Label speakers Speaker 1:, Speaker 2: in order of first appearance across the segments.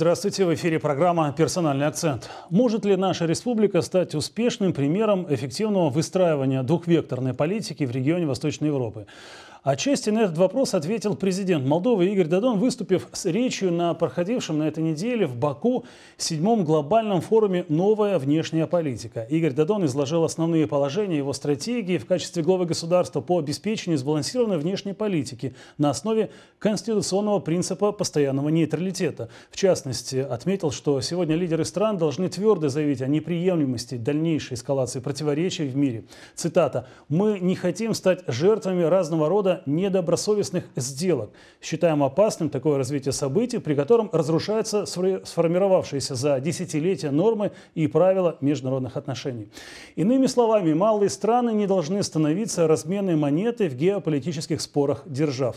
Speaker 1: Здравствуйте, в эфире программа «Персональный акцент». Может ли наша республика стать успешным примером эффективного выстраивания двухвекторной политики в регионе Восточной Европы? Отчасти на этот вопрос ответил президент Молдовы Игорь Дадон, выступив с речью на проходившем на этой неделе в Баку седьмом глобальном форуме «Новая внешняя политика». Игорь Дадон изложил основные положения его стратегии в качестве главы государства по обеспечению сбалансированной внешней политики на основе конституционного принципа постоянного нейтралитета. В частности, отметил, что сегодня лидеры стран должны твердо заявить о неприемлемости дальнейшей эскалации противоречий в мире. Цитата. «Мы не хотим стать жертвами разного рода рода недобросовестных сделок. Считаем опасным такое развитие событий, при котором разрушаются сформировавшиеся за десятилетия нормы и правила международных отношений. Иными словами, малые страны не должны становиться разменной монетой в геополитических спорах держав.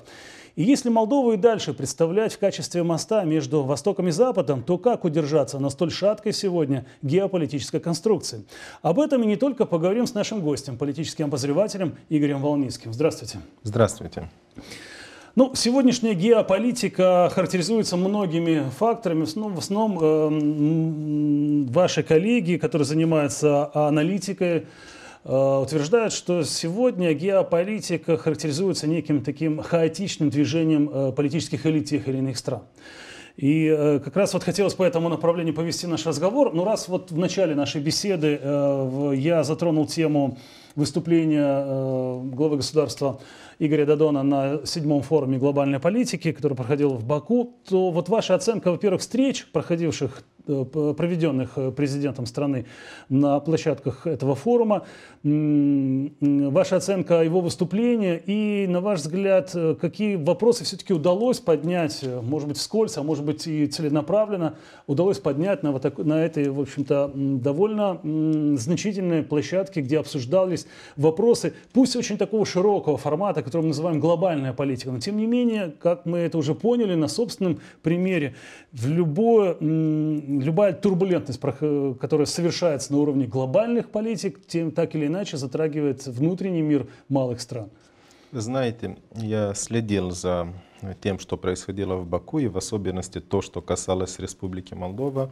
Speaker 1: И если Молдову и дальше представлять в качестве моста между Востоком и Западом, то как удержаться на столь шаткой сегодня геополитической конструкции? Об этом и не только поговорим с нашим гостем, политическим обозревателем Игорем Волницким. Здравствуйте.
Speaker 2: Здравствуйте.
Speaker 1: Ну, сегодняшняя геополитика характеризуется многими факторами. Ну, в основном э, ваши коллеги, которые занимаются аналитикой, Э, утверждают, что сегодня геополитика характеризуется неким таким хаотичным движением э, политических элит тех или иных стран. И э, как раз вот хотелось по этому направлению повести наш разговор. Но раз вот в начале нашей беседы я затронул тему выступления главы государства Игоря Дадона на седьмом форуме глобальной политики, который проходил в Баку, то вот ваша оценка, во-первых, встреч, проходивших проведенных э, президентом страны на площадках этого форума. Ваша оценка его выступления и, на ваш взгляд, э, какие вопросы все-таки удалось поднять, может быть, вскользь, а может быть и целенаправленно, удалось поднять на, вот так, на этой, в общем-то, довольно значительной площадке, где обсуждались вопросы, пусть очень такого широкого формата, который мы называем глобальная политика, но тем не менее, как мы это уже поняли на собственном примере, в любое любая турбулентность, которая совершается на уровне глобальных политик, тем так или иначе затрагивает внутренний мир малых стран.
Speaker 2: Знаете, я следил за тем, что происходило в Баку, и в особенности то, что касалось Республики Молдова,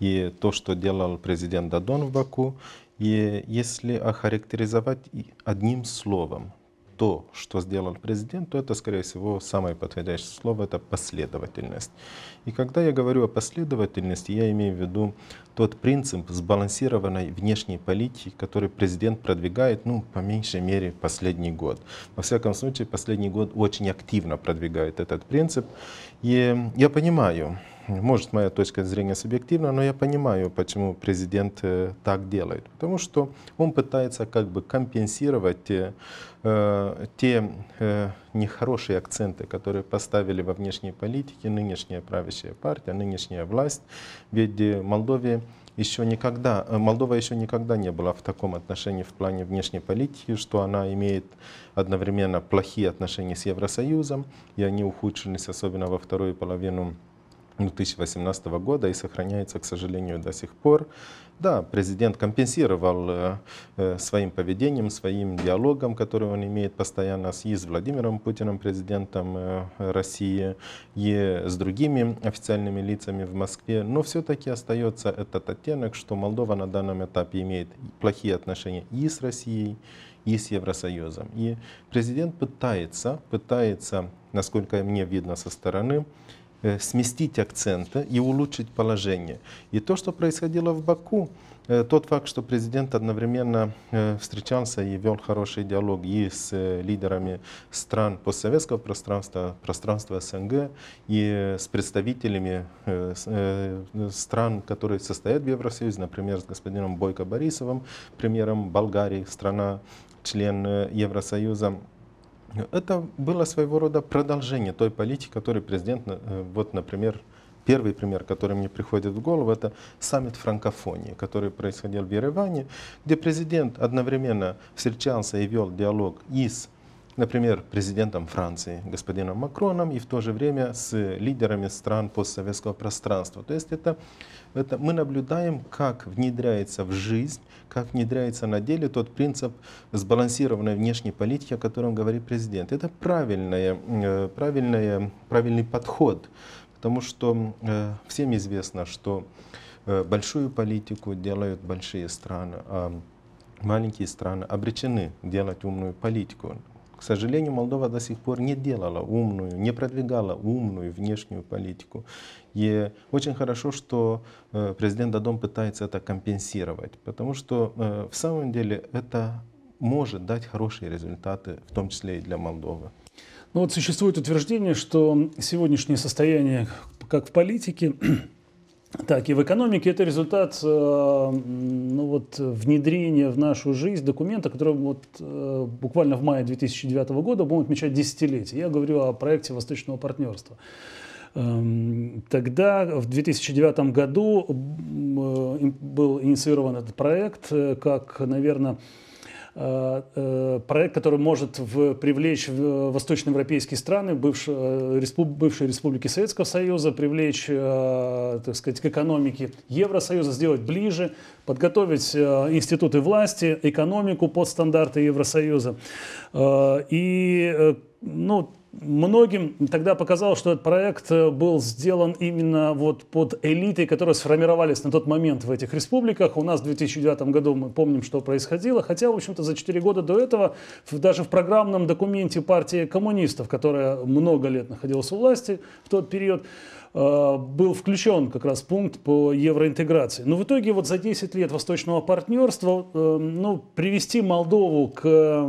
Speaker 2: и то, что делал президент Дадон в Баку. И если охарактеризовать одним словом то, что сделал президент, то это, скорее всего, самое подходящее слово – это последовательность. И когда я говорю о последовательности, я имею в виду тот принцип сбалансированной внешней политики, который президент продвигает, ну, по меньшей мере, последний год. Во всяком случае, последний год очень активно продвигает этот принцип. И я понимаю, может, моя точка зрения субъективна, но я понимаю, почему президент э, так делает. Потому что он пытается как бы компенсировать э, э, те э, нехорошие акценты, которые поставили во внешней политике нынешняя правящая партия, нынешняя власть. Ведь Молдове еще никогда, Молдова еще никогда не была в таком отношении в плане внешней политики, что она имеет одновременно плохие отношения с Евросоюзом, и они ухудшились особенно во вторую половину 2018 года и сохраняется, к сожалению, до сих пор. Да, президент компенсировал э, э, своим поведением, своим диалогом, который он имеет постоянно с, и с Владимиром Путиным, президентом э, России, и с другими официальными лицами в Москве. Но все-таки остается этот оттенок, что Молдова на данном этапе имеет плохие отношения и с Россией, и с Евросоюзом. И президент пытается, пытается, насколько мне видно со стороны, сместить акценты и улучшить положение. И то, что происходило в Баку, э, тот факт, что президент одновременно э, встречался и вел хороший диалог и с лидерами стран постсоветского пространства, пространства СНГ, и с представителями стран, которые состоят в Евросоюзе, например, с господином Бойко Борисовым, премьером Болгарии, страна член Евросоюза, это было своего рода продолжение той политики, которую президент, э, вот, например, первый пример, который мне приходит в голову, это саммит франкофонии, который происходил в Ереване, где президент одновременно встречался и вел диалог и с например, президентом Франции, господином Макроном, и в то же время с лидерами стран постсоветского пространства. То есть это, это мы наблюдаем, как внедряется в жизнь, как внедряется на деле тот принцип сбалансированной внешней политики, о котором говорит президент. Это правильное, э, правильное, правильный подход потому что э, всем известно, что э, большую политику делают большие страны, а маленькие страны обречены делать умную политику. К сожалению, Молдова до сих пор не делала умную, не продвигала умную внешнюю политику. И очень хорошо, что э, президент Дадон пытается это компенсировать, потому что э, в самом деле это может дать хорошие результаты, в том числе и для Молдовы.
Speaker 1: Ну вот существует утверждение, что сегодняшнее состояние как в политике, так, и в экономике это результат э, ну, вот, внедрения в нашу жизнь документа, который вот, э, буквально в мае 2009 года будем отмечать десятилетие. Я говорю о проекте Восточного партнерства. Эм, тогда, в 2009 году, э, был инициирован этот проект как, наверное, проект, который может в, привлечь в восточноевропейские страны, бывшие, э, респуб, бывшие республики Советского Союза, привлечь, так сказать, к экономике Евросоюза, сделать ближе, подготовить институты власти, экономику под стандарты Евросоюза. И ну, многим тогда показалось, что этот проект э, был сделан именно вот под элитой, которые сформировались на тот момент в этих республиках. У нас в 2009 году мы помним, что происходило, хотя, в общем-то, за 4 года до этого даже в программном документе партии коммунистов, которая много лет находилась у власти в тот период, э, был включен как раз пункт по евроинтеграции. Но в итоге вот за 10 лет восточного партнерства э, ну, привести Молдову к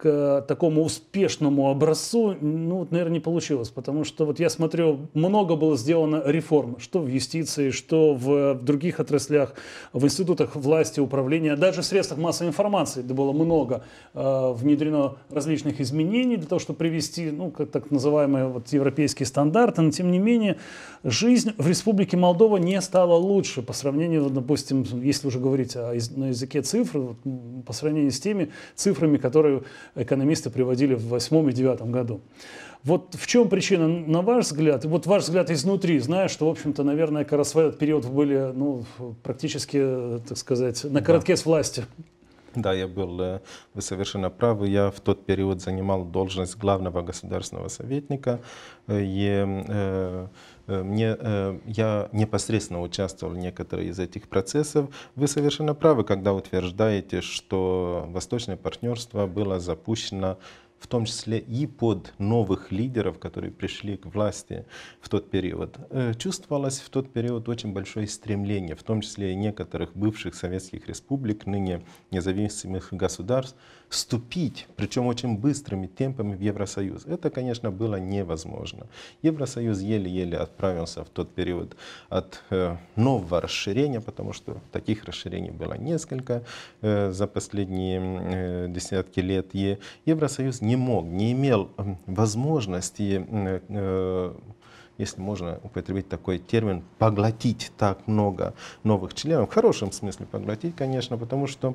Speaker 1: к такому успешному образцу, ну, наверное, не получилось, потому что вот я смотрю, много было сделано реформ, что в юстиции, что в, в других отраслях, в институтах власти, управления, даже в средствах массовой информации это было много э, внедрено различных изменений для того, чтобы привести, ну, как так называемые вот европейские стандарты, но тем не менее жизнь в Республике Молдова не стала лучше по сравнению, допустим, если уже говорить о, на языке цифр, по сравнению с теми цифрами, которые экономисты приводили в восьмом и девятом году. Вот в чем причина, на ваш взгляд, вот ваш взгляд изнутри, зная, что, в общем-то, наверное, как раз в этот период вы были ну, практически, так сказать, на коротке да. с власти?
Speaker 2: Да, я был, э, вы совершенно правы, я в тот период занимал должность главного государственного советника, э, и э, мне, я непосредственно участвовал в некоторых из этих процессов. Вы совершенно правы, когда утверждаете, что Восточное партнерство было запущено в том числе и под новых лидеров, которые пришли к власти в тот период, э, чувствовалось в тот период очень большое стремление, в том числе и некоторых бывших советских республик, ныне независимых государств, вступить, причем очень быстрыми темпами в Евросоюз. Это, конечно, было невозможно. Евросоюз еле-еле отправился в тот период от э, нового расширения, потому что таких расширений было несколько э, за последние десятки лет. И Евросоюз не мог, не имел возможности э, э, если можно употребить такой термин, поглотить так много новых членов. В хорошем смысле поглотить, конечно, потому что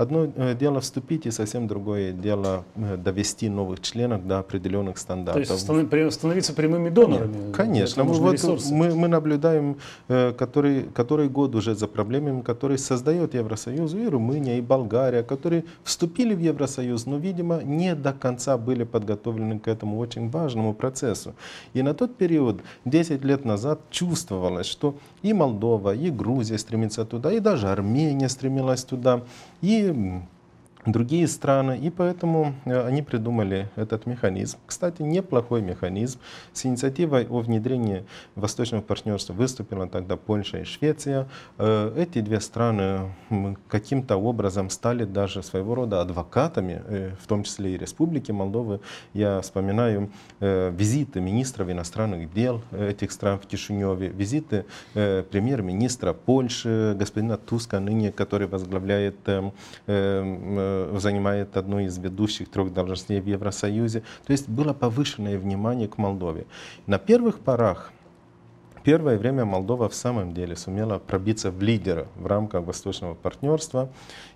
Speaker 2: Одно э, дело вступить, и совсем другое дело э, довести новых членов до определенных стандартов.
Speaker 1: То есть становиться прямыми донорами?
Speaker 2: Конечно. Мы, вот мы, мы наблюдаем э, который, который год уже за проблемами, которые создает Евросоюз, и Румыния, и Болгария, которые вступили в Евросоюз, но, видимо, не до конца были подготовлены к этому очень важному процессу. И на тот период, 10 лет назад, чувствовалось, что и Молдова, и Грузия стремится туда, и даже Армения стремилась туда. И другие страны, и поэтому э, они придумали этот механизм. Кстати, неплохой механизм. С инициативой о внедрении восточного партнерства выступила тогда Польша и Швеция. Э, эти две страны каким-то образом стали даже своего рода адвокатами, э, в том числе и Республики Молдовы. Я вспоминаю визиты министров иностранных дел этих стран в Кишиневе, визиты премьер-министра Польши, господина Туска, ныне который возглавляет эм, эм, занимает одну из ведущих трех должностей в Евросоюзе. То есть было повышенное внимание к Молдове. На первых порах Первое время Молдова в самом деле сумела пробиться в лидеры в рамках Восточного партнерства.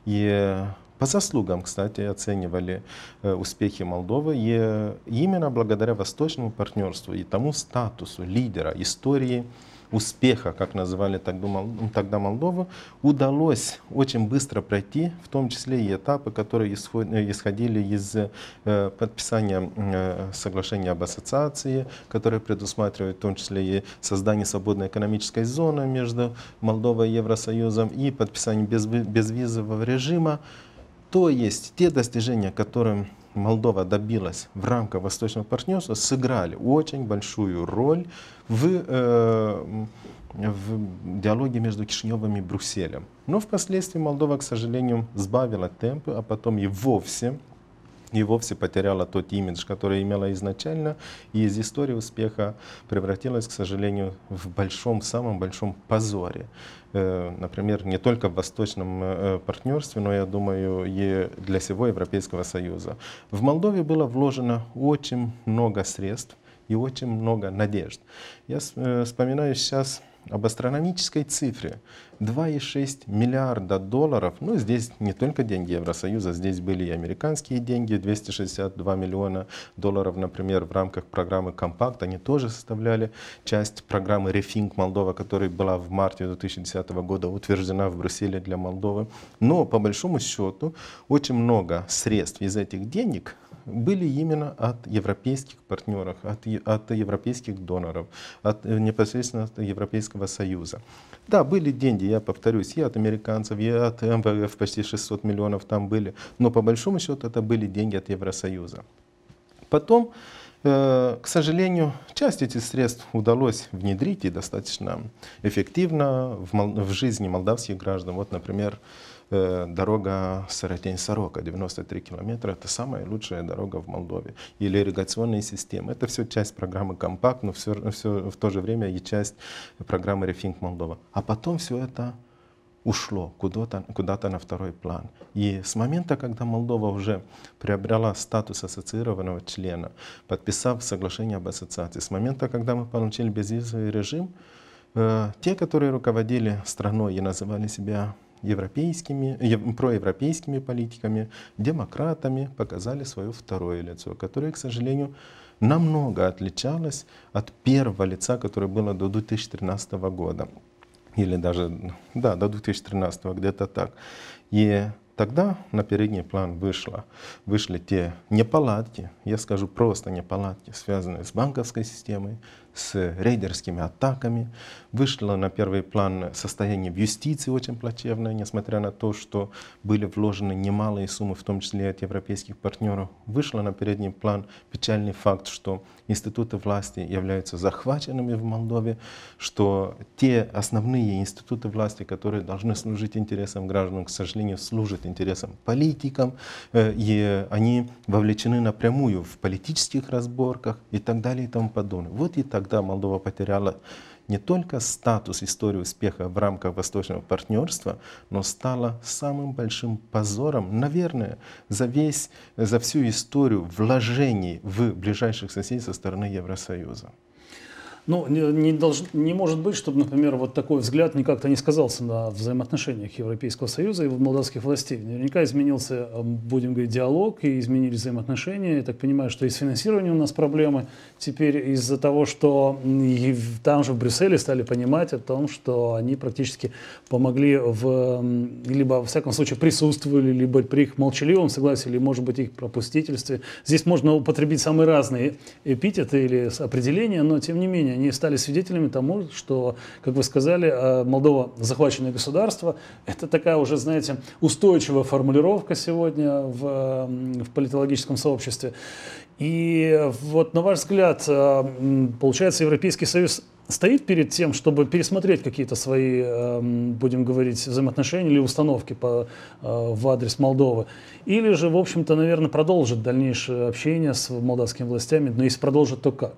Speaker 2: И по заслугам, кстати, оценивали э, успехи Молдовы. И именно благодаря Восточному партнерству и тому статусу лидера истории успеха, как называли тогда Молдову, удалось очень быстро пройти, в том числе и этапы, которые исходили из э, подписания э, соглашения об ассоциации, которое предусматривает в том числе и создание свободной экономической зоны между Молдовой и Евросоюзом и подписание безвизового режима. То есть те достижения, которым Молдова добилась в рамках Восточного партнерства, сыграли очень большую роль в, э, в диалоге между Кишиневым и Брюсселем. Но впоследствии Молдова, к сожалению, сбавила темпы, а потом и вовсе и вовсе потеряла тот имидж, который имела изначально, и из истории успеха превратилась, к сожалению, в большом, самом большом позоре. Э, например, не только в восточном э, партнерстве, но, я думаю, и для всего Европейского Союза. В Молдове было вложено очень много средств и очень много надежд. Я э, вспоминаю сейчас об астрономической цифре 2,6 миллиарда долларов. Ну, здесь не только деньги Евросоюза, здесь были и американские деньги, 262 миллиона долларов, например, в рамках программы «Компакт». Они тоже составляли часть программы «Рефинг Молдова», которая была в марте 2010 года утверждена в Брюсселе для Молдовы. Но, по большому счету, очень много средств из этих денег были именно от европейских партнеров, от, от европейских доноров, от, э, непосредственно от Европейского Союза. Да, были деньги, я повторюсь, и от американцев, и от МВФ почти 600 миллионов там были, но по большому счету это были деньги от Евросоюза. Потом, э, к сожалению, часть этих средств удалось внедрить и достаточно эффективно в, в жизни молдавских граждан. Вот, например, дорога Саратень-Сорока, 93 километра, это самая лучшая дорога в Молдове. Или ирригационные системы. Это все часть программы «Компакт», но все, все в то же время и часть программы «Рефинг Молдова». А потом все это ушло куда-то куда на второй план. И с момента, когда Молдова уже приобрела статус ассоциированного члена, подписав соглашение об ассоциации, с момента, когда мы получили безвизовый режим, э, те, которые руководили страной и называли себя европейскими, проевропейскими политиками, демократами показали свое второе лицо, которое, к сожалению, намного отличалось от первого лица, которое было до 2013 года. Или даже, да, до 2013, где-то так. И тогда на передний план вышло, вышли те неполадки, я скажу просто неполадки, связанные с банковской системой, с рейдерскими атаками. Вышло на первый план состояние в юстиции очень плачевное, несмотря на то, что были вложены немалые суммы, в том числе от европейских партнеров. Вышло на передний план печальный факт, что институты власти являются захваченными в Молдове, что те основные институты власти, которые должны служить интересам граждан, к сожалению, служат интересам политикам, э, и они вовлечены напрямую в политических разборках и так далее и тому подобное. Вот и тогда Молдова потеряла не только статус истории успеха в рамках восточного партнерства, но стала самым большим позором, наверное, за, весь, за всю историю вложений в ближайших соседей со стороны Евросоюза.
Speaker 1: Ну, не, не, долж, не может быть, чтобы, например, вот такой взгляд никак-то не сказался на взаимоотношениях Европейского Союза и молдавских властей. Наверняка изменился, эм, будем говорить, диалог и изменились взаимоотношения. Я так понимаю, что и с финансированием у нас проблемы. Теперь из-за того, что там же в Брюсселе стали понимать о том, что они практически помогли в, либо, во всяком случае, присутствовали, либо при их молчаливом согласии, или, может быть, их пропустительстве. Здесь можно употребить самые разные эпитеты или определения, но, тем не менее, они стали свидетелями тому, что, как вы сказали, э, Молдова захваченное государство. Это такая уже, знаете, устойчивая формулировка сегодня в, в политологическом сообществе. И вот на ваш взгляд, э, получается, Европейский Союз стоит перед тем, чтобы пересмотреть какие-то свои, э, будем говорить, взаимоотношения или установки по, в адрес Молдовы. Или же, в общем-то, наверное, продолжит дальнейшее общение с молдавскими властями, но если продолжит, то как?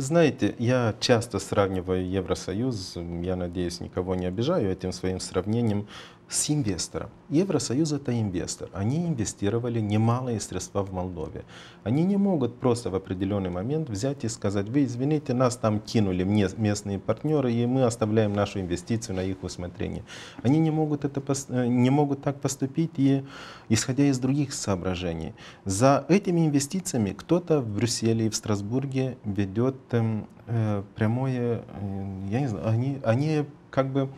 Speaker 2: Знаете, я часто сравниваю Евросоюз, я надеюсь, никого не обижаю этим своим сравнением, с инвестором. Евросоюз это инвестор. Они инвестировали немалые средства в Молдове. Они не могут просто в определенный момент взять и сказать, вы извините, нас там кинули местные партнеры, и мы оставляем нашу инвестицию на их усмотрение. Они не могут, это, э, не могут так поступить, и, исходя из других соображений. За этими инвестициями кто-то в Брюсселе и в Страсбурге ведет эм, э, прямое, э, я не знаю, они, они как бы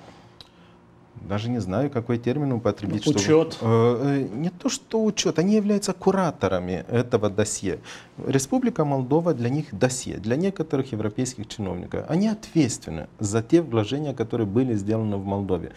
Speaker 2: даже не знаю, какой термин употребить.
Speaker 1: Учет?
Speaker 2: Чтобы, э, не то, что учет, они являются кураторами этого досье. Республика Молдова для них досье, для некоторых европейских чиновников. Они ответственны за те вложения, которые были сделаны в Молдове.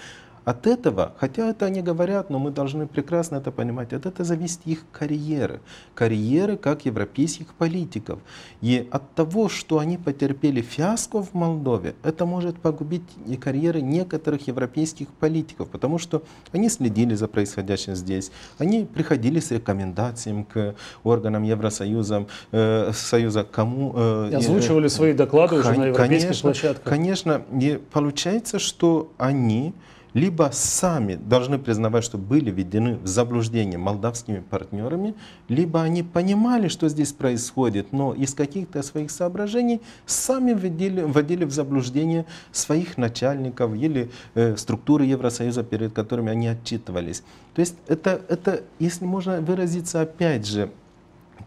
Speaker 2: От этого, хотя это они говорят, но мы должны прекрасно это понимать, от этого зависит их карьеры. Карьеры как европейских политиков. И от того, что они потерпели фиаско в Молдове, это может погубить и карьеры некоторых европейских политиков, потому что они следили за происходящим здесь, они приходили с рекомендациями к органам Евросоюза, э, Союза кому...
Speaker 1: Э, и озвучивали э, свои доклады уже на европейских
Speaker 2: конечно,
Speaker 1: площадках.
Speaker 2: Конечно, и получается, что они либо сами должны признавать, что были введены в заблуждение молдавскими партнерами, либо они понимали, что здесь происходит, но из каких-то своих соображений сами вводили, вводили в заблуждение своих начальников или э, структуры Евросоюза, перед которыми они отчитывались. То есть это, это, если можно выразиться опять же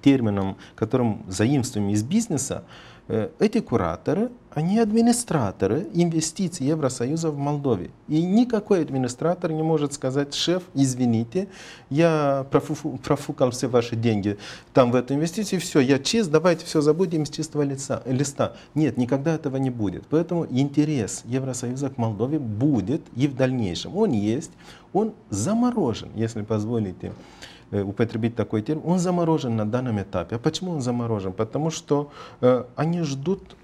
Speaker 2: термином, которым заимствуем из бизнеса, Э, эти кураторы, они администраторы инвестиций Евросоюза в Молдове. И никакой администратор не может сказать, шеф, извините, я профу профукал все ваши деньги там в эту инвестицию, все, я чист, давайте все забудем с чистого лица, листа. Нет, никогда этого не будет. Поэтому интерес Евросоюза к Молдове будет и в дальнейшем. Он есть, он заморожен, если позволите. Э, употребить такой термин, он заморожен на данном этапе. А почему он заморожен? Потому что э, они ждут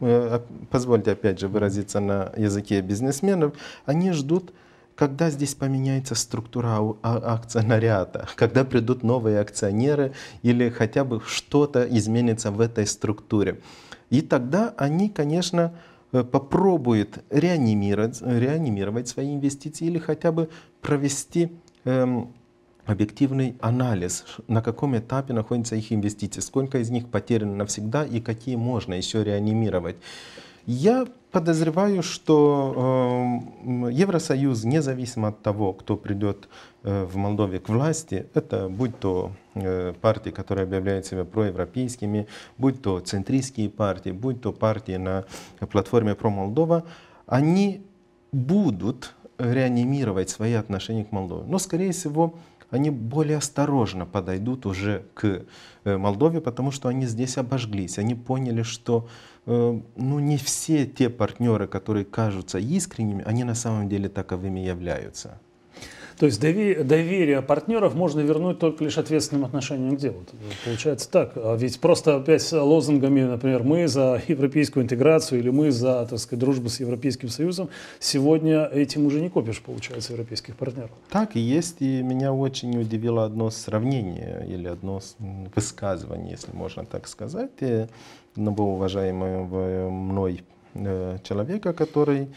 Speaker 2: э, позвольте опять же выразиться на языке бизнесменов, они ждут, когда здесь поменяется структура а, акционариата, когда придут новые акционеры или хотя бы что-то изменится в этой структуре. И тогда они, конечно, попробуют реанимировать, реанимировать свои инвестиции или хотя бы провести эм, объективный анализ, на каком этапе находятся их инвестиции, сколько из них потеряно навсегда и какие можно еще реанимировать. Я подозреваю, что э, Евросоюз, независимо от того, кто придет э, в Молдове к власти, это будь то э, партии, которые объявляют себя проевропейскими, будь то центристские партии, будь то партии на платформе про Молдова, они будут реанимировать свои отношения к Молдове. Но, скорее всего, они более осторожно подойдут уже к э, Молдове, потому что они здесь обожглись. Они поняли, что э, ну, не все те партнеры, которые кажутся искренними, они на самом деле таковыми являются.
Speaker 1: То есть доверие партнеров можно вернуть только лишь ответственным отношением к делу. Получается так. А ведь просто опять лозунгами, например, мы за европейскую интеграцию или мы за, так сказать, дружбу с Европейским Союзом, сегодня этим уже не копишь, получается, европейских партнеров.
Speaker 2: Так и есть. И меня очень удивило одно сравнение или одно высказывание, если можно так сказать, одного уважаемого мной э, человека, который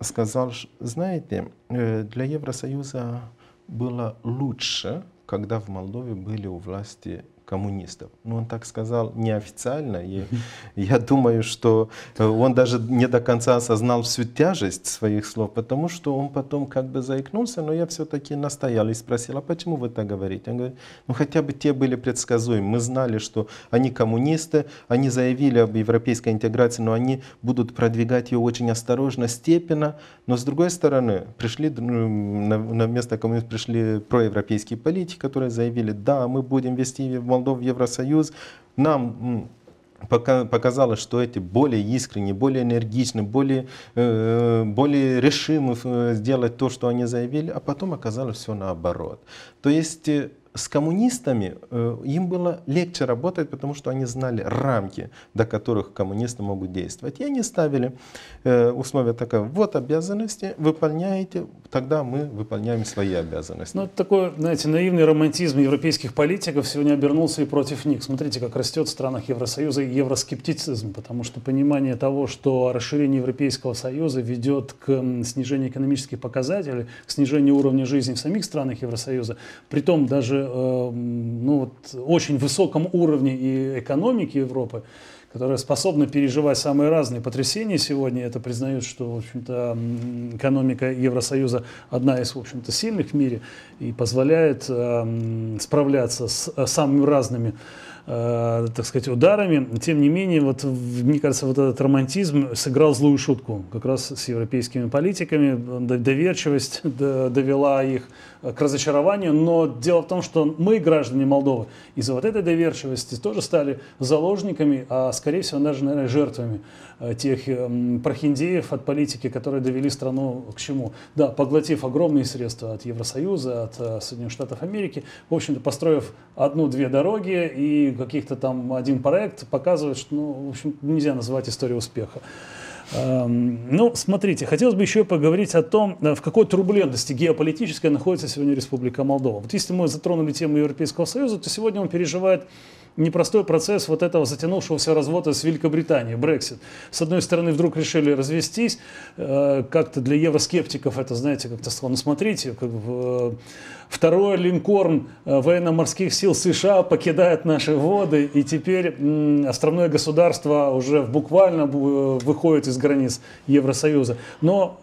Speaker 2: сказал, знаете, э, для Евросоюза было лучше, когда в Молдове были у власти коммунистов. Ну, он так сказал неофициально, и я думаю, что э, он даже не до конца осознал всю тяжесть своих слов, потому что он потом как бы заикнулся, но я все-таки настоял и спросил, а почему вы так говорите? Он говорит, ну хотя бы те были предсказуемы. Мы знали, что они коммунисты, они заявили об европейской интеграции, но они будут продвигать ее очень осторожно, степенно. Но с другой стороны, пришли, ну, на место коммунистов пришли проевропейские политики, которые заявили, да, мы будем вести в Молдов в Евросоюз, нам показалось, что эти более искренние, более энергичные, более, э, более решимы э, сделать то, что они заявили, а потом оказалось все наоборот. То есть э, с коммунистами э, им было легче работать, потому что они знали рамки, до которых коммунисты могут действовать. И они ставили э, условия такое, вот обязанности, выполняете, тогда мы выполняем свои обязанности.
Speaker 1: Ну, это такой, знаете, наивный романтизм европейских политиков сегодня обернулся и против них. Смотрите, как растет в странах Евросоюза евроскептицизм, потому что понимание того, что расширение Европейского Союза ведет к снижению экономических показателей, к снижению уровня жизни в самих странах Евросоюза, при том даже Э, ну, вот, очень высоком уровне и экономики Европы, которая способна переживать самые разные потрясения сегодня. Это признают, что в общем-то, экономика Евросоюза одна из в общем-то, сильных в мире и позволяет э, справляться с э, самыми разными э, так сказать, ударами. Тем не менее, вот, мне кажется, вот этот романтизм сыграл злую шутку как раз с европейскими политиками. Доверчивость довела их к разочарованию. Но дело в том, что мы, граждане Молдовы, из-за вот этой доверчивости тоже стали заложниками, а скорее всего даже, наверное, жертвами э, тех эм, прохиндеев от политики, которые довели страну к чему? Да, поглотив огромные средства от Евросоюза, от э, Соединенных Штатов Америки, в общем-то, построив одну-две дороги и каких-то там один проект показывает, что, ну, в общем, нельзя называть историей успеха. Эм, ну, смотрите, хотелось бы еще поговорить о том, э, в какой турбулентности геополитической находится сегодня Республика Молдова. Вот если мы затронули тему Европейского Союза, то сегодня он переживает непростой процесс вот этого затянувшегося развода с Великобританией, Брексит. С одной стороны, вдруг решили развестись, э, как-то для евроскептиков это, знаете, как-то сказано, ну смотрите, как бы, э, второй линкорн э, военно-морских сил США покидает наши воды, и теперь островное государство уже буквально выходит из границ Евросоюза. Но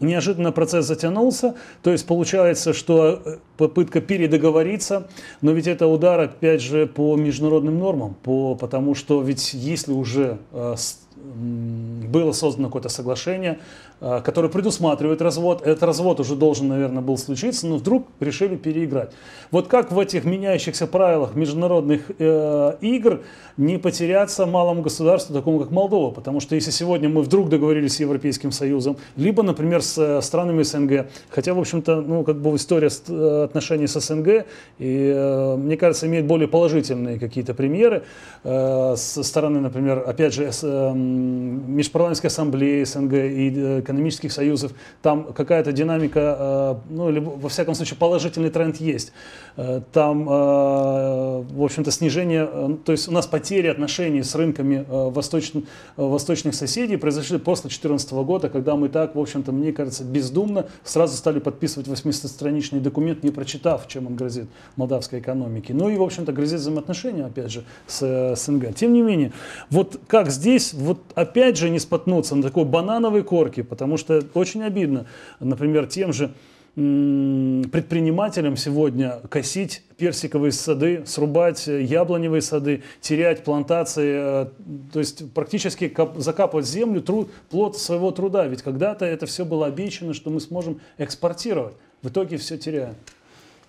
Speaker 1: Неожиданно процесс затянулся, то есть получается, что э, попытка передоговориться, но ведь это удар, опять же, по международным нормам, по, потому что ведь если уже э, было создано какое-то соглашение, э, которое предусматривает развод. Этот развод уже должен, наверное, был случиться, но вдруг решили переиграть. Вот как в этих меняющихся правилах международных э, игр не потеряться малому государству, такому как Молдова? Потому что если сегодня мы вдруг договорились с Европейским Союзом, либо, например, с э, странами СНГ, хотя, в общем-то, ну, как бы история э, отношений с СНГ, и, э, мне кажется, имеет более положительные какие-то премьеры э, со стороны, например, опять же, с, э, Межпарламентской ассамблеи СНГ и экономических союзов, там какая-то динамика, э, ну, или, во всяком случае, положительный тренд есть. Э, там, в общем-то, снижение, то есть у нас потери отношений с рынками восточных, восточных соседей произошли после 2014 года, когда мы так, в общем-то, мне кажется, бездумно сразу стали подписывать 80-страничный документ, не прочитав, чем он грозит молдавской экономике. Ну и, в общем-то, грозит взаимоотношения, опять же, с СНГ. Тем не менее, вот как здесь, вот опять же не споткнуться на такой банановой корке, потому что очень обидно, например, тем же предпринимателям сегодня косить персиковые сады, срубать яблоневые сады, терять плантации, э, то есть практически закапывать землю труд, плод своего труда. Ведь когда-то это все было обещано, что мы сможем экспортировать. В итоге все теряем.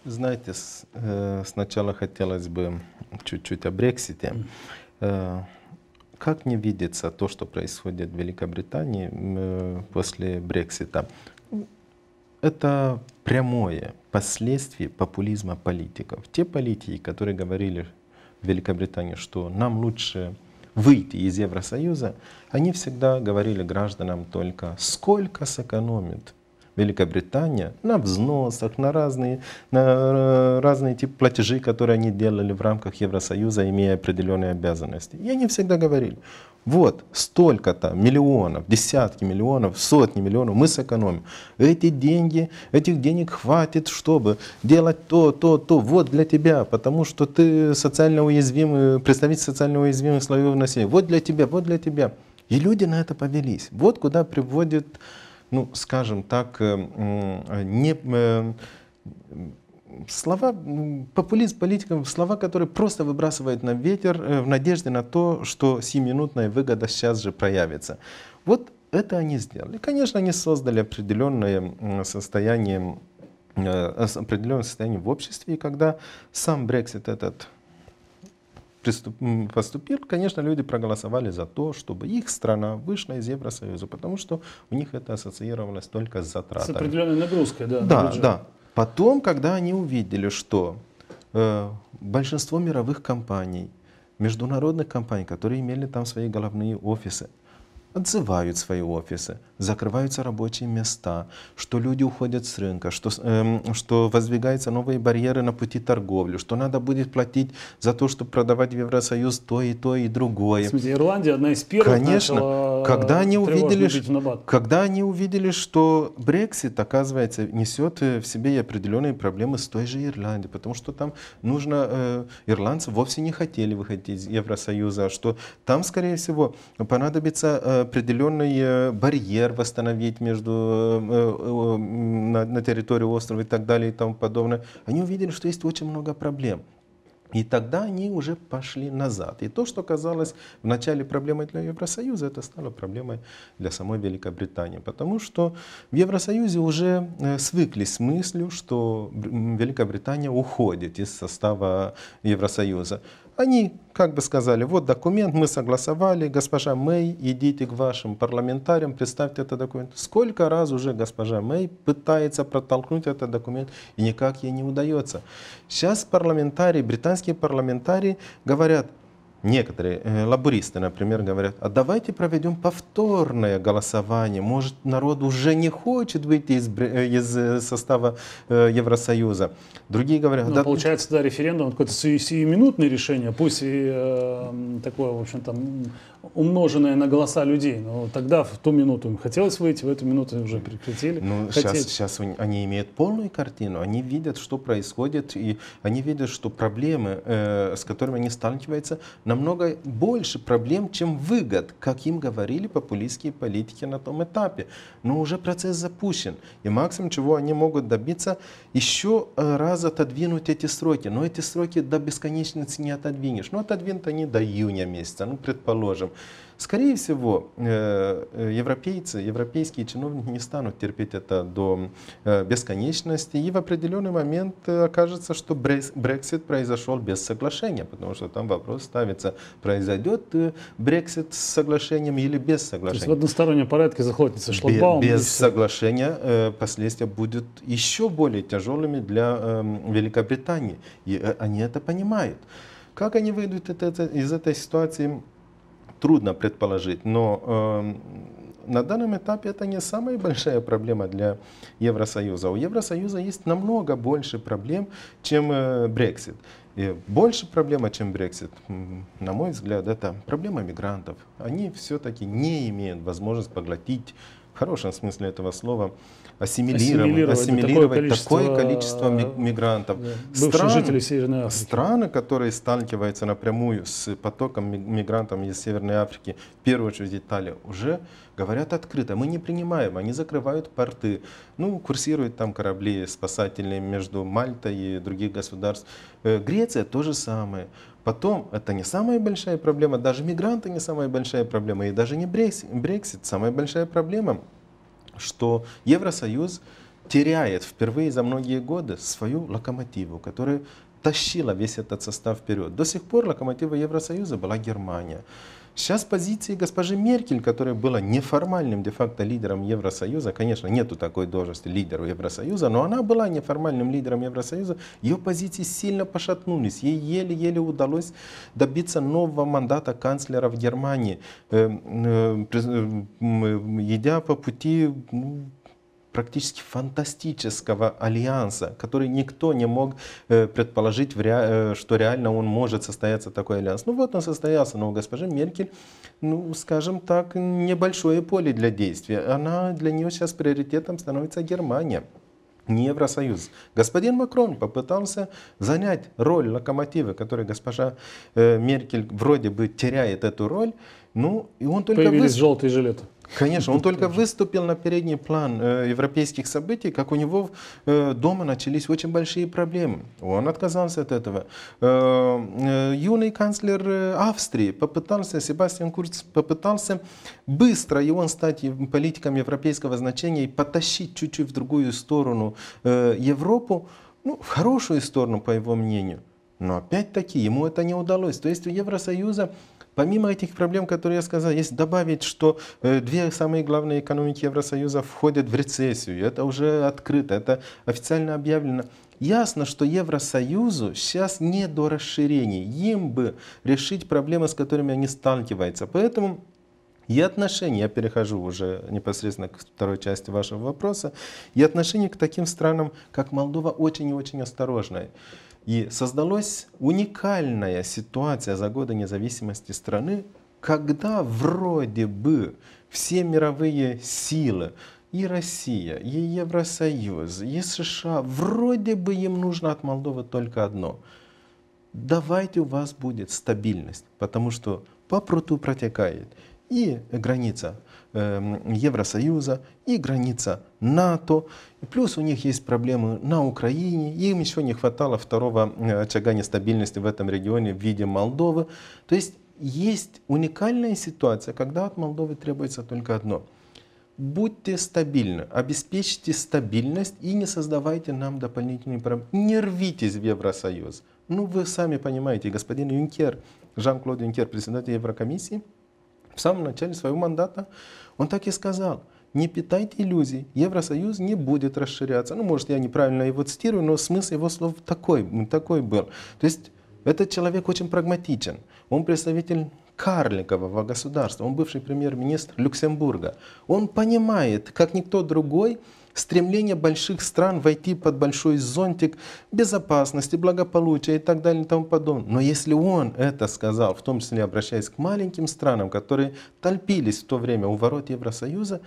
Speaker 2: Знаете, э, сначала хотелось бы чуть-чуть о Брексите. Mm как не видится то, что происходит в Великобритании э, после Брексита? Это прямое последствие популизма политиков. Те политики, которые говорили в Великобритании, что нам лучше выйти из Евросоюза, они всегда говорили гражданам только, сколько сэкономит Великобритания на взносах, на разные, на э, разные типы платежей, которые они делали в рамках Евросоюза, имея определенные обязанности. И они всегда говорили, вот столько-то миллионов, десятки миллионов, сотни миллионов мы сэкономим. Эти деньги, этих денег хватит, чтобы делать то, то, то, вот для тебя, потому что ты социально уязвимый, представитель социально уязвимых слоев населения. Вот для тебя, вот для тебя. И люди на это повелись. Вот куда приводит ну, скажем так, э, не, э, слова, популизм политиков, слова, которые просто выбрасывают на ветер э, в надежде на то, что сиюминутная выгода сейчас же проявится. Вот это они сделали. Конечно, они создали определенное состояние, определенное состояние в обществе, и когда сам Брексит этот поступил, конечно, люди проголосовали за то, чтобы их страна вышла из Евросоюза, потому что у них это ассоциировалось только с затратами.
Speaker 1: С определенной нагрузкой, да.
Speaker 2: Да, да. Потом, когда они увидели, что э, большинство мировых компаний, международных компаний, которые имели там свои головные офисы, отзывают свои офисы, закрываются рабочие места, что люди уходят с рынка, что, эм, что воздвигаются новые барьеры на пути торговли, что надо будет платить за то, чтобы продавать в Евросоюз то и то и другое.
Speaker 1: Смотрите, Ирландия одна из первых
Speaker 2: Конечно, когда они увидели, когда они увидели, что Брексит, оказывается, несет в себе определенные проблемы с той же Ирландией, потому что там нужно, э, ирландцы вовсе не хотели выходить из Евросоюза, что там, скорее всего, понадобится э, определенный э, барьер восстановить между, э, э, на, на территории острова и так далее и тому подобное, они увидели, что есть очень много проблем. И тогда они уже пошли назад. И то, что казалось вначале проблемой для Евросоюза, это стало проблемой для самой Великобритании. Потому что в Евросоюзе уже свыклись с мыслью, что Великобритания уходит из состава Евросоюза. Они как бы сказали, вот документ, мы согласовали, госпожа Мэй, идите к вашим парламентариям, представьте этот документ. Сколько раз уже госпожа Мэй пытается протолкнуть этот документ, и никак ей не удается. Сейчас парламентарии, британские парламентарии говорят, Некоторые э, лабористы, например, говорят, а давайте проведем повторное голосование. Может, народ уже не хочет выйти из, э, из э, состава Евросоюза. Другие говорят...
Speaker 1: Ну,
Speaker 2: да,
Speaker 1: получается, да, референдум какое-то сиюминутное решение, пусть и э, такое, в общем-то, умноженное на голоса людей. Но тогда, в ту минуту им хотелось выйти, в эту минуту уже прекратили.
Speaker 2: Ну, сейчас, сейчас они имеют полную картину, они видят, что происходит, и они видят, что проблемы, э, с которыми они сталкиваются, намного больше проблем, чем выгод, как им говорили популистские политики на том этапе. Но уже процесс запущен. И максимум, чего они могут добиться, еще э, раз отодвинуть эти сроки. Но эти сроки до бесконечности не отодвинешь. Ну, отодвинут они до июня месяца, ну, предположим. Скорее всего, э, э, европейцы, европейские чиновники не станут терпеть это до э, бесконечности, и в определенный момент окажется, что Брексит произошел без соглашения, потому что там вопрос ставится, произойдет Брексит с соглашением или без соглашения. То есть
Speaker 1: в одностороннем порядке захлопнется шлагбаум.
Speaker 2: Без, без соглашения последствия будут еще более тяжелыми для Великобритании, и они это понимают. Как они выйдут из этой ситуации? Трудно предположить, но э, на данном этапе это не самая большая проблема для Евросоюза. У Евросоюза есть намного больше проблем, чем э. И больше проблема, чем Брексит, на мой взгляд, это проблема мигрантов. Они все-таки не имеют возможности поглотить, в хорошем смысле этого слова, ассимилировать, ассимилировать такое количество, такое количество мигрантов.
Speaker 1: Да, страны, жители Северной Африки.
Speaker 2: Страны, которые сталкиваются напрямую с потоком мигрантов из Северной Африки, в первую очередь Италия, уже говорят открыто, мы не принимаем, они закрывают порты, ну, курсируют там корабли спасательные между Мальтой и других государств. Э, Греция то же самое. Потом, это не самая большая проблема, даже мигранты не самая большая проблема, и даже не Брексит, самая большая проблема – что Евросоюз теряет впервые за многие годы свою локомотиву, которая тащила весь этот состав вперед. До сих пор локомотивом Евросоюза была Германия. Сейчас позиции госпожи Меркель, которая была неформальным де-факто лидером Евросоюза, конечно, нету такой должности лидера Евросоюза, но она была неформальным лидером Евросоюза, ее позиции сильно пошатнулись. Ей еле-еле удалось добиться нового мандата канцлера в Германии, э, э, э, идя по пути ну, практически фантастического альянса, который никто не мог э, предположить, э, что реально он может состояться такой альянс. Ну вот он состоялся, но у госпожи Меркель, ну скажем так, небольшое поле для действия. Она для нее сейчас приоритетом становится Германия не Евросоюз. Господин Макрон попытался занять роль локомотива, которой госпожа э, Меркель вроде бы теряет эту роль, ну и он только...
Speaker 1: Появились выс... желтые жилеты.
Speaker 2: Конечно, он только выступил на передний план э, европейских событий, как у него э, дома начались очень большие проблемы. Он отказался от этого. Э, юный канцлер Австрии попытался, Себастьян Курц попытался быстро и он стать политиком европейского значения и потащить чуть-чуть в другую сторону Европу, ну, в хорошую сторону, по его мнению. Но опять-таки ему это не удалось. То есть у Евросоюза Помимо этих проблем, которые я сказал, есть добавить, что э, две самые главные экономики Евросоюза входят в рецессию. Это уже открыто, это официально объявлено. Ясно, что Евросоюзу сейчас не до расширения. Им бы решить проблемы, с которыми они сталкиваются. Поэтому и отношение, я перехожу уже непосредственно к второй части вашего вопроса, и отношение к таким странам, как Молдова, очень и очень осторожное. И создалась уникальная ситуация за годы независимости страны, когда вроде бы все мировые силы, и Россия, и Евросоюз, и США, вроде бы им нужно от Молдовы только одно. Давайте у вас будет стабильность, потому что по пруту протекает и граница эм, Евросоюза, и граница НАТО. И плюс у них есть проблемы на Украине. Им еще не хватало второго э, очага нестабильности в этом регионе в виде Молдовы. То есть есть уникальная ситуация, когда от Молдовы требуется только одно. Будьте стабильны, обеспечьте стабильность и не создавайте нам дополнительные проблемы. Не рвитесь в Евросоюз. Ну, вы сами понимаете, господин Юнкер, Жан-Клод Юнкер, председатель Еврокомиссии, в самом начале своего мандата он так и сказал, не питайте иллюзий, Евросоюз не будет расширяться. Ну, может, я неправильно его цитирую, но смысл его слов такой, такой был. То есть этот человек очень прагматичен. Он представитель карликового государства, он бывший премьер-министр Люксембурга. Он понимает, как никто другой, стремление больших стран войти под большой зонтик безопасности, благополучия и так далее и тому подобное. Но если он это сказал, в том числе обращаясь к маленьким странам, которые толпились в то время у ворот Евросоюза,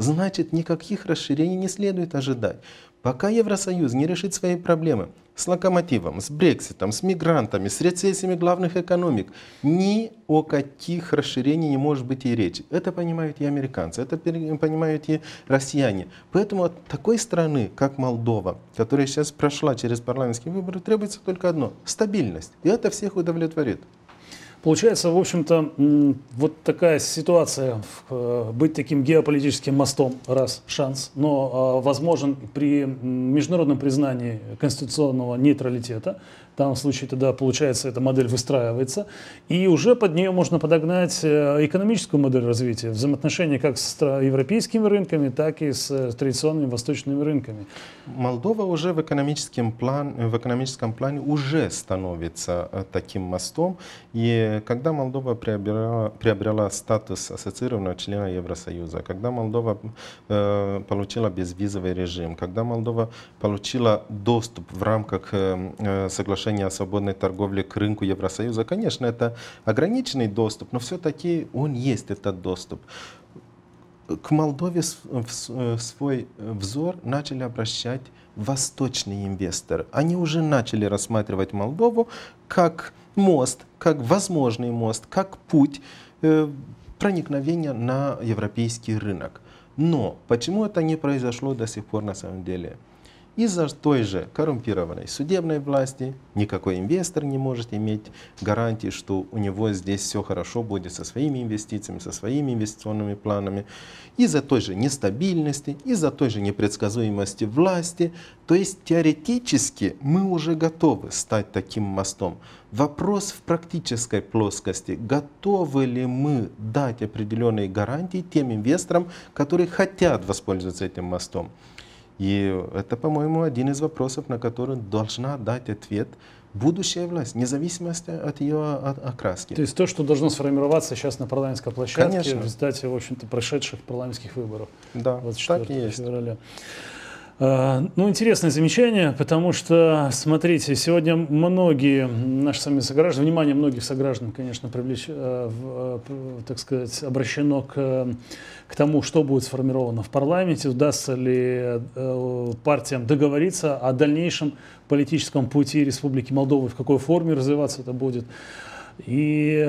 Speaker 2: значит никаких расширений не следует ожидать. Пока Евросоюз не решит свои проблемы с локомотивом, с Брекситом, с мигрантами, с рецессиями главных экономик, ни о каких расширениях не может быть и речи. Это понимают и американцы, это понимают и россияне. Поэтому от такой страны, как Молдова, которая сейчас прошла через парламентские выборы, требуется только одно – стабильность. И это всех удовлетворит.
Speaker 1: Получается, в общем-то, вот такая ситуация, э, быть таким геополитическим мостом, раз, шанс, но а, возможен при международном признании конституционного нейтралитета, данном случае тогда, получается, эта модель выстраивается. И уже под нее можно подогнать э, экономическую модель развития, взаимоотношения как с европейскими рынками, так и с э, традиционными восточными рынками.
Speaker 2: Молдова уже в экономическом, план, в экономическом плане уже становится э, таким мостом. И когда Молдова приобрела, приобрела статус ассоциированного члена Евросоюза, когда Молдова э, получила безвизовый режим, когда Молдова получила доступ в рамках э, соглашения соглашение о свободной торговле к рынку Евросоюза, конечно, это ограниченный доступ, но все-таки он есть, этот доступ. К Молдове в свой взор начали обращать восточные инвесторы. Они уже начали рассматривать Молдову как мост, как возможный мост, как путь э, проникновения на европейский рынок. Но почему это не произошло до сих пор на самом деле? Из-за той же коррумпированной судебной власти никакой инвестор не может иметь гарантии, что у него здесь все хорошо будет со своими инвестициями, со своими инвестиционными планами. Из-за той же нестабильности, из-за той же непредсказуемости власти. То есть теоретически мы уже готовы стать таким мостом. Вопрос в практической плоскости. Готовы ли мы дать определенные гарантии тем инвесторам, которые хотят воспользоваться этим мостом? И это, по-моему, один из вопросов, на который должна дать ответ будущая власть, независимо от ее окраски.
Speaker 1: То есть то, что должно сформироваться сейчас на парламентской площадке Конечно. в результате, в общем-то, прошедших парламентских выборов.
Speaker 2: Да, так и есть. февраля.
Speaker 1: А, ну, интересное замечание, потому что, смотрите, сегодня многие наши сами сограждане, внимание многих сограждан, конечно, привлеч, э, э, так сказать, обращено к, к тому, что будет сформировано в парламенте, удастся ли э, партиям договориться о дальнейшем политическом пути Республики Молдовы, в какой форме развиваться это будет. И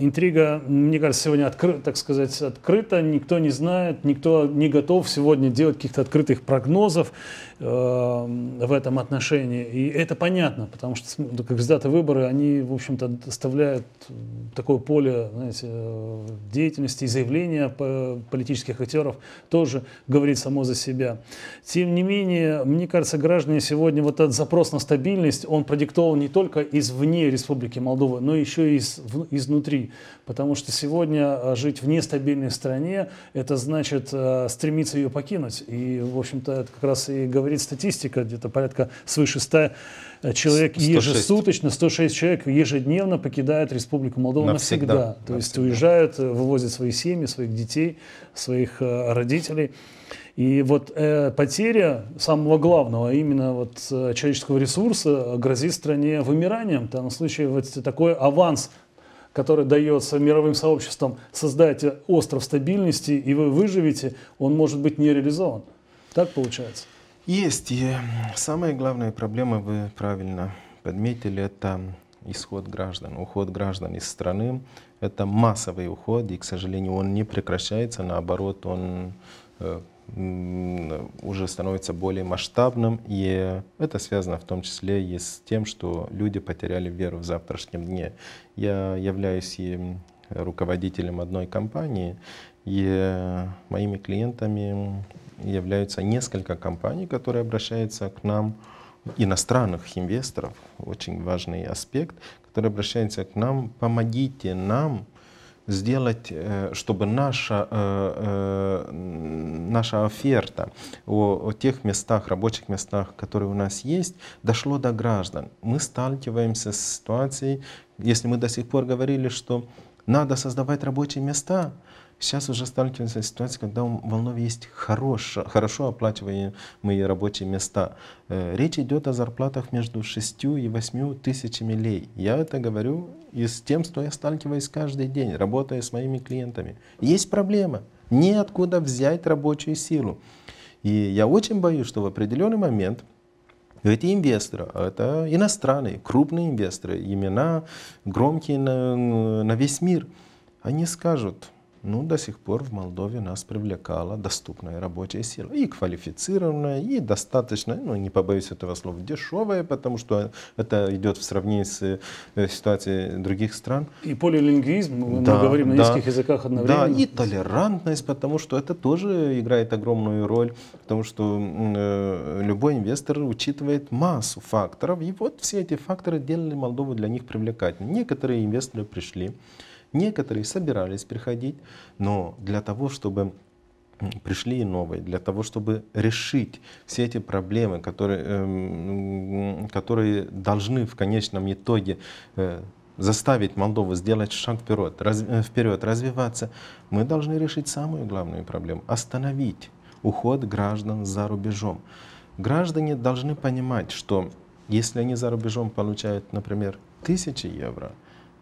Speaker 1: интрига, мне кажется, сегодня, откры, так сказать, открыта, никто не знает, никто не готов сегодня делать каких-то открытых прогнозов в этом отношении. И это понятно, потому что как результаты выборы, они, в общем-то, оставляют такое поле знаете, деятельности и заявления политических актеров тоже говорит само за себя. Тем не менее, мне кажется, граждане сегодня вот этот запрос на стабильность, он продиктован не только извне Республики Молдова, но еще и из, изнутри. Потому что сегодня э, жить в нестабильной стране, это значит э, стремиться ее покинуть. И, в общем-то, это как раз и говорит статистика, где-то порядка свыше 100 э, человек 106. ежесуточно, 106 человек ежедневно покидают Республику Молдова навсегда. навсегда. То навсегда. есть уезжают, вывозят свои семьи, своих детей, своих родителей. И вот э, потеря самого главного, именно вот э, человеческого ресурса, грозит стране вымиранием. В данном случае вот такой аванс, который дается мировым сообществом, создайте остров стабильности, и вы выживете, он может быть не реализован. Так получается?
Speaker 2: Есть. И самая главная проблема, вы правильно подметили, это исход граждан, уход граждан из страны. Это массовый уход, и, к сожалению, он не прекращается, наоборот, он э, уже становится более масштабным, и это связано в том числе и с тем, что люди потеряли веру в завтрашнем дне. Я являюсь и руководителем одной компании, и моими клиентами являются несколько компаний, которые обращаются к нам, иностранных инвесторов, очень важный аспект, которые обращаются к нам, помогите нам сделать, э, чтобы наша, э, э, наша оферта о, о тех местах, рабочих местах, которые у нас есть, дошло до граждан. Мы сталкиваемся с ситуацией, если мы до сих пор говорили, что надо создавать рабочие места, Сейчас уже сталкиваемся с ситуацией, когда в Волнове есть хорошо, хорошо оплачиваемые рабочие места. Э, речь идет о зарплатах между 6 и 8 тысячами лей. Я это говорю и с тем, что я сталкиваюсь каждый день, работая с моими клиентами. Есть проблема. Неоткуда взять рабочую силу. И я очень боюсь, что в определенный момент эти инвесторы, а это иностранные, крупные инвесторы, имена громкие на, на весь мир, они скажут, ну, до сих пор в Молдове нас привлекала доступная рабочая сила. И квалифицированная, и достаточно, ну, не побоюсь этого слова, дешевая, потому что это идет в сравнении с э, ситуацией других стран.
Speaker 1: И полилингвизм, мы да, говорим на да, нескольких языках одновременно.
Speaker 2: Да, и толерантность, потому что это тоже играет огромную роль, потому что э, любой инвестор учитывает массу факторов, и вот все эти факторы делали Молдову для них привлекательной. Некоторые инвесторы пришли, Некоторые собирались приходить, но для того, чтобы пришли и новые, для того, чтобы решить все эти проблемы, которые, эм, которые должны в конечном итоге э, заставить Молдову сделать шаг вперед, раз, э, вперед, развиваться, мы должны решить самую главную проблему — остановить уход граждан за рубежом. Граждане должны понимать, что если они за рубежом получают, например, тысячи евро,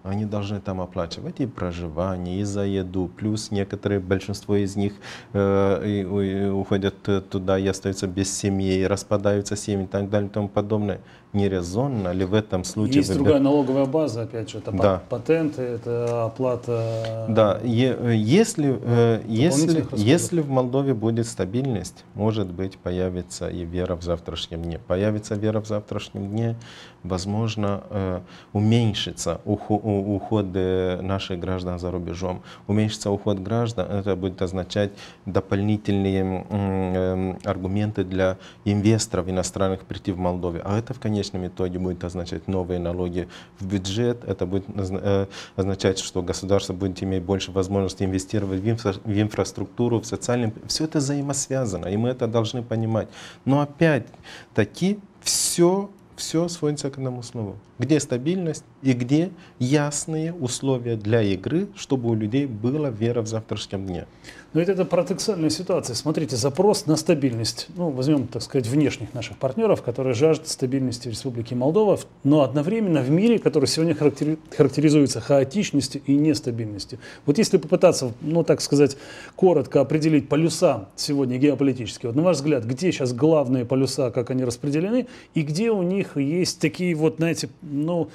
Speaker 2: они должны там оплачивать и проживание, и за еду. Плюс некоторые, большинство из них э, и, и уходят туда и остаются без семьи, и распадаются семьи и так далее и тому подобное нерезонно ли в этом случае...
Speaker 1: Есть другая налоговая база, опять же, это да. патенты, это оплата...
Speaker 2: Да, если, э, если, если в Молдове будет стабильность, может быть, появится и вера в завтрашнем дне. Появится вера в завтрашнем дне, возможно, э, уменьшится уход наших граждан за рубежом. Уменьшится уход граждан, это будет означать дополнительные э, аргументы для инвесторов иностранных прийти в Молдове. А это в конечном итоге будет означать новые налоги в бюджет, это будет э, означать, что государство будет иметь больше возможностей инвестировать в, инфра в инфраструктуру, в социальном... Все это взаимосвязано, и мы это должны понимать. Но опять-таки все все сводится к одному слову. Где стабильность и где ясные условия для игры, чтобы у людей была вера в завтрашнем дне.
Speaker 1: Но это, это парадоксальная ситуация. Смотрите, запрос на стабильность. Ну, возьмем, так сказать, внешних наших партнеров, которые жаждут стабильности в Республике Молдова, но одновременно в мире, который сегодня характеризуется хаотичностью и нестабильностью. Вот если попытаться, ну, так сказать, коротко определить полюса сегодня геополитические, вот на ваш взгляд, где сейчас главные полюса, как они распределены, и где у них есть такие вот, знаете, ну,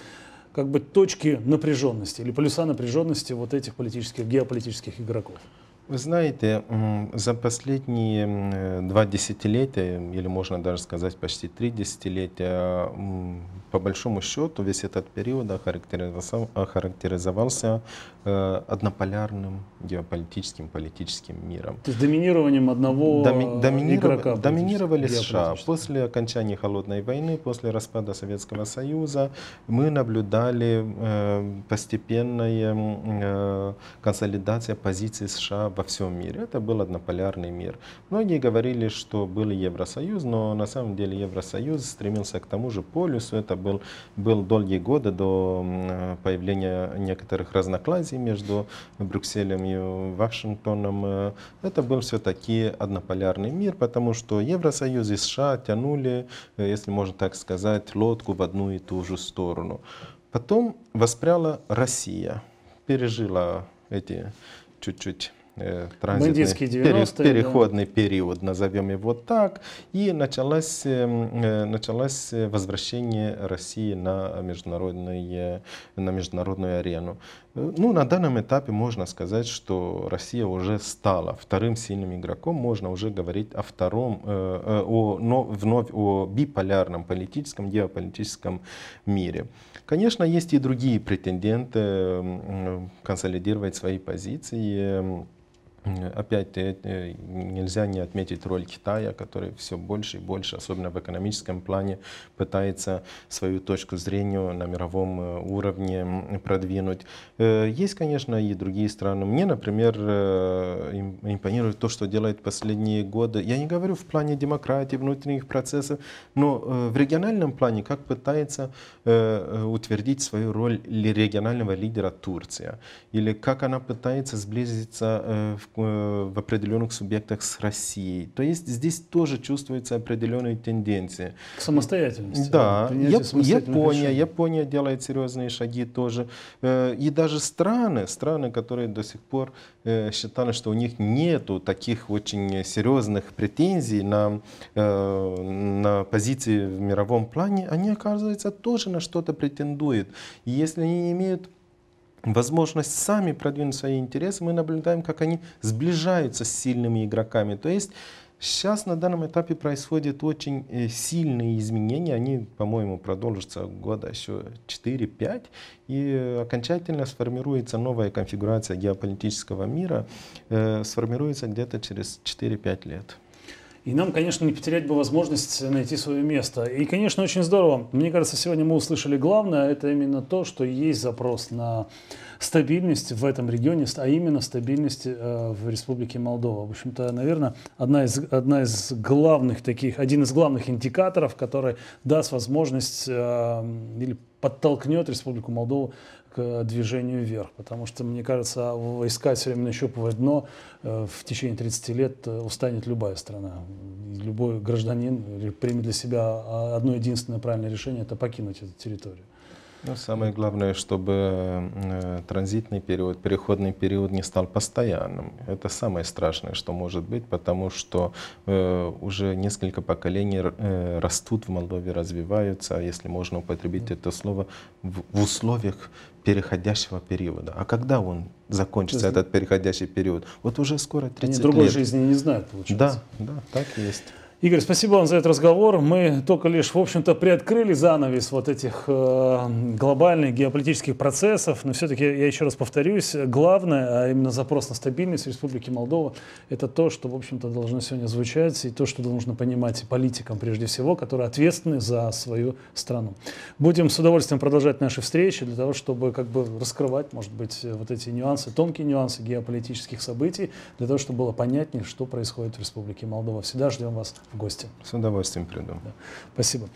Speaker 1: как бы точки напряженности или полюса напряженности вот этих политических, геополитических игроков?
Speaker 2: Вы знаете, за последние два десятилетия, или можно даже сказать почти три десятилетия, по большому счету весь этот период охарактеризовался э, однополярным геополитическим политическим миром.
Speaker 1: То есть доминированием одного Доми, доминиров, игрока.
Speaker 2: Доминировали США. После окончания Холодной войны, после распада Советского Союза, мы наблюдали э, постепенная э, консолидация позиций США во всем мире. Это был однополярный мир. Многие говорили, что был Евросоюз, но на самом деле Евросоюз стремился к тому же полюсу. Это был, был долгие годы до появления некоторых разногласий между Брюсселем и Вашингтоном. Это был все-таки однополярный мир, потому что Евросоюз и США тянули, если можно так сказать, лодку в одну и ту же сторону. Потом воспряла Россия, пережила эти чуть-чуть
Speaker 1: э, транзитный период,
Speaker 2: переходный да. период, назовем его так, и началось, э, э, началось возвращение России на, международную на международную арену. Ну, на данном этапе можно сказать, что Россия уже стала вторым сильным игроком, можно уже говорить о втором, о, но, вновь о биполярном политическом, геополитическом мире. Конечно, есть и другие претенденты консолидировать свои позиции. Опять э, нельзя не отметить роль Китая, который все больше и больше, особенно в экономическом плане, пытается свою точку зрения на мировом э, уровне продвинуть. Э, есть, конечно, и другие страны. Мне, например, импонирует то, что делает последние годы. Я не говорю в плане демократии, внутренних процессов, но в региональном плане, как пытается утвердить свою роль регионального лидера Турция, или как она пытается сблизиться в в определенных субъектах с Россией. То есть здесь тоже чувствуется определенные тенденции.
Speaker 1: К самостоятельности.
Speaker 2: Да, Яп Япония, Япония делает серьезные шаги тоже. Э, и даже страны, страны, которые до сих пор э, считали, что у них нету таких очень серьезных претензий на, на позиции в мировом плане, они, оказывается, тоже на что-то претендуют. И если они имеют возможность сами продвинуть свои интересы, мы наблюдаем, как они сближаются с сильными игроками. То есть сейчас на данном этапе происходят очень э, сильные изменения, они, по-моему, продолжатся года еще 4-5, и окончательно сформируется новая конфигурация геополитического мира, э, сформируется где-то через 4-5 лет.
Speaker 1: И нам, конечно, не потерять бы возможность найти свое место. И, конечно, очень здорово. Мне кажется, сегодня мы услышали главное, это именно то, что есть запрос на стабильность в этом регионе, а именно стабильность э, в Республике Молдова. В общем-то, наверное, одна из, одна из главных таких, один из главных индикаторов, который даст возможность э, или подтолкнет Республику Молдову к движению вверх. Потому что, мне кажется, искать все время нащупывать дно э, в течение 30 лет э, устанет любая страна. Любой гражданин примет для себя одно единственное правильное решение – это покинуть эту территорию.
Speaker 2: Ну, самое главное, чтобы э, транзитный период, переходный период не стал постоянным. Это самое страшное, что может быть, потому что э, уже несколько поколений э, растут в Молдове, развиваются, если можно употребить это слово, в, условиях переходящего периода. А когда он закончится, есть, этот переходящий период? Вот уже скоро 30 они
Speaker 1: лет. другой жизни не знают, получается.
Speaker 2: Да, да, так и есть.
Speaker 1: Игорь, спасибо вам за этот разговор. Мы только лишь, в общем-то, приоткрыли занавес вот этих э, глобальных геополитических процессов. Но все-таки, я еще раз повторюсь, главное, а именно запрос на стабильность в Республике Молдова, это то, что, в общем-то, должно сегодня звучать, и то, что должно понимать политикам, прежде всего, которые ответственны за свою страну. Будем с удовольствием продолжать наши встречи для того, чтобы как бы раскрывать, может быть, вот эти нюансы, тонкие нюансы геополитических событий, для того, чтобы было понятнее, что происходит в Республике Молдова. Всегда ждем вас в гости.
Speaker 2: С удовольствием приду. Да.
Speaker 1: Спасибо.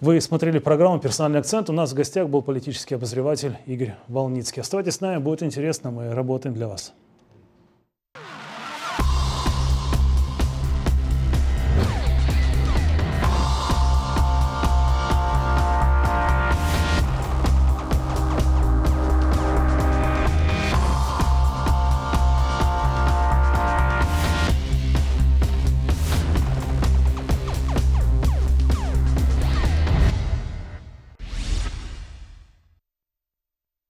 Speaker 1: Вы смотрели программу «Персональный акцент». У нас в гостях был политический обозреватель Игорь Волницкий. Оставайтесь с нами, будет интересно, мы работаем для вас.